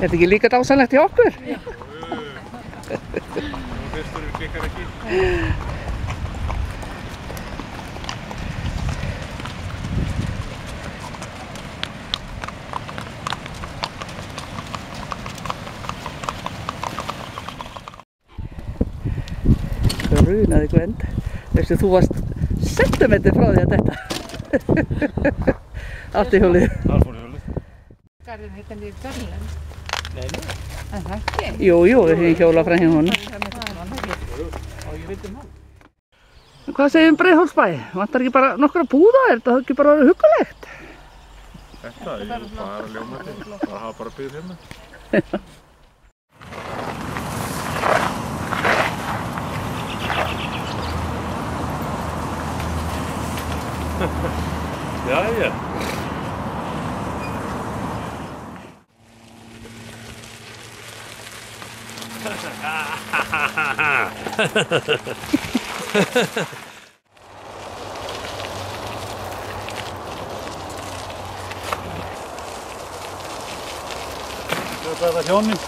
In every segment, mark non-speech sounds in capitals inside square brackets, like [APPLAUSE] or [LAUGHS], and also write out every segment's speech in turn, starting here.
Er þetta ekki líka dásanlegt hjá okkur? Nú fyrstur klikkar ekki. Grunaði Gvend. Veistu, þú varst sentimetri frá því að þetta. [LAUGHS] Allt í hjólið. Þar fór hjólið. Garðin heitir líf Garðin. En það ekki. Jú, jú, við hefum hjólað frá ég um hann. Hvað segir um Breiðhólsbæ? Vantar ekki bara nokkra búða? Er þetta ekki bara orðið huggulegt? Þetta er jú bara ljómandi. Það hafa bara byggð hérna. [LAUGHS] Jæja. Þetta er það hjónin.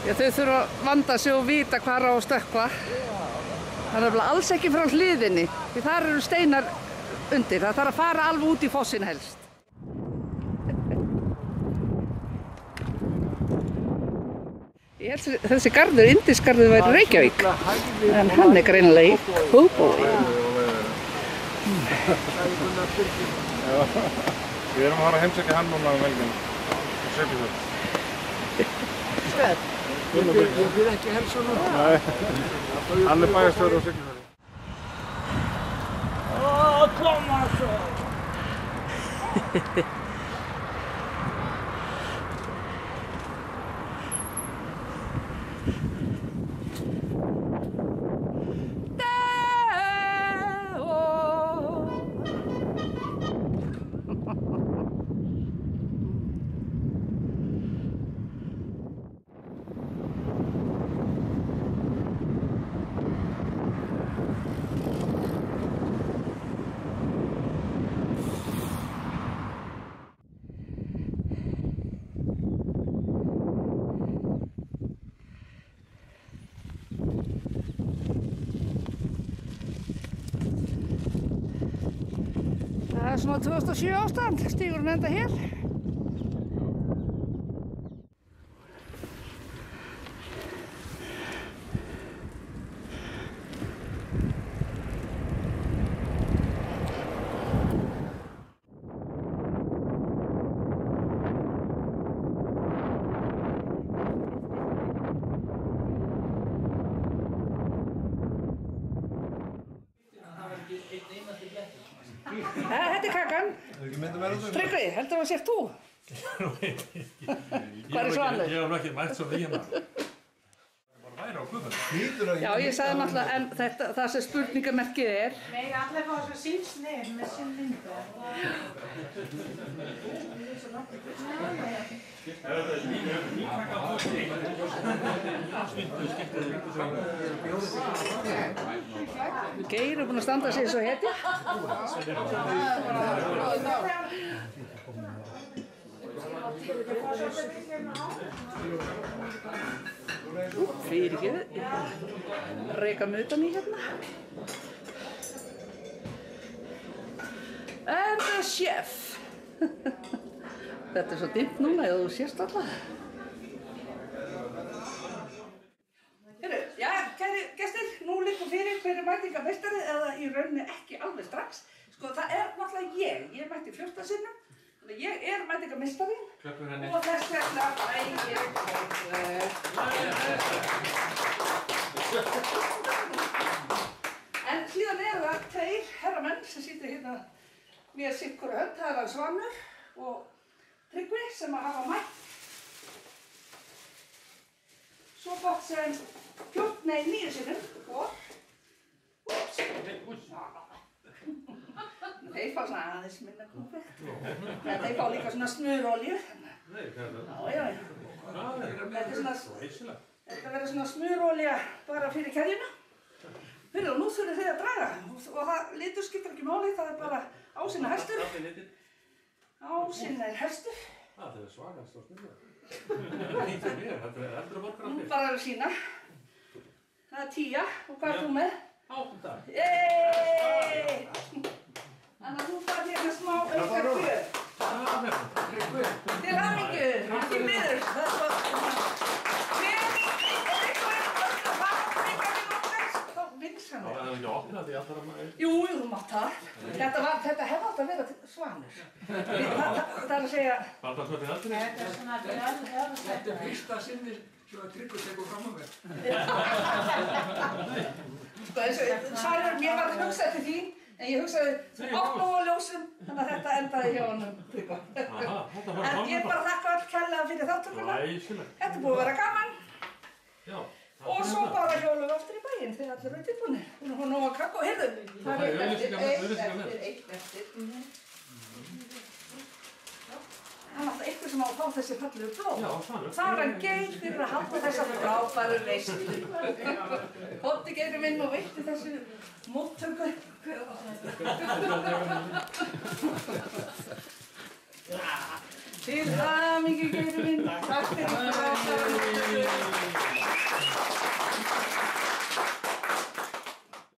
Já, þau þurfa að vanda sig og vita hvað er á að stökkva. Það er nefnilega alls ekki frá hliðinni, því þar eru steinar undir. Það þarf að fara alveg út í fossin helst. Ég held að þessi garður, indisgarður, væri Reykjavík. En hann er greinilega í Kópói. Við erum að fara að heimsækja hann núna um helgin. Og sökja það. Ég fyrir ekki helsa nú. Hann er bæjastöður og sökja það. Ó, koma svo. Það er [LAUGHS] svona 2007 ástand, stígurinn enda hér. Eh, Þetta er kakan. Tryggvi, heldur það að sér þú? [LAUGHS] Hvað er svanur? Ég hef nú ekki mætt svo á guðan. Já, ég sagði náttúrulega, en þetta, það sem spurningamerkið er, Nei, allir fá svo sínsnið með sinn mynda. Geir er búinn að standa sig svo hetja. Fyrir ekki, reyka mig utan í hérna. And the chef. [LAUGHS] Þetta er svo dimmt núna, eða þú sést alltaf. Heyrðu, já, kæri gestir, nú liggur fyrir hver er mætingameistari eða í rauninni ekki alveg strax. Sko, það er náttúrulega ég, ég mætti fjórta sinnum, þannig að ég er mætingameistari Klöppur henni. og þess vegna fæ ég [LAUGHS] En síðan eru það tveir herramenn sem sýttir hérna mér sikkur hönd, það er hann Svanur og Tryggvi sem að hafa mætt. Svo gott sem fjórn, nei, nýju sinnum. Og úps, þeir fá svona aðeins minna en þeir fá líka svona smurolju já, já, já. Þetta er svona þetta verður svona smurolja bara fyrir keðjuna Fyrir og nú þurfið þið að draga og, það litur skiptir ekki máli, það er bara ásinn er hestur. Ásinn er hestur. Það er svagast á snurða. Fínt fyrir mér, þetta er eldra borgar Nú allir. bara að sína. Það er tíja og hvað er þú með? Átta. Yeeey! Þannig að þú fær hérna smá auka gjöf. Það er þetta. Til hamingju, ekki miður. Það er svo... Hver er eitthvað að fara að breyka við okkar? Þá vins hann Það er. er ekki að opna því allra maður. Jú, jú, þú mátt það. Þetta, var, þetta hefði að vera til svanur. Það, það, það er að segja, Það er svolítið aldrei. Þetta er svona fjörð, Þetta er fyrsta sinni svo að Tryggur tekur fram á mér. sko, eins og svanur, mér var að hugsa til þín, en ég hugsaði, þú opna á ljósum, þannig að þetta endaði hjá. Aha, þetta var En ég bara þakka öll kærlega fyrir þáttökuna. Þetta er búið að vera gaman. Já. Og svo bara hjólum við aftur í bæinn þegar allir eru tilbúinir. Hún er hún og heyrðu. Það er eitt auglýsingar með. eftir, eitt eftir. Það er alltaf einhver sem á að fá þessi. Já, svanur. Það er hann geir fyrir að halda þessa frábæru veislu. Hótti geirir minn og veitti þessu móttöku. Siz hamı gülümün.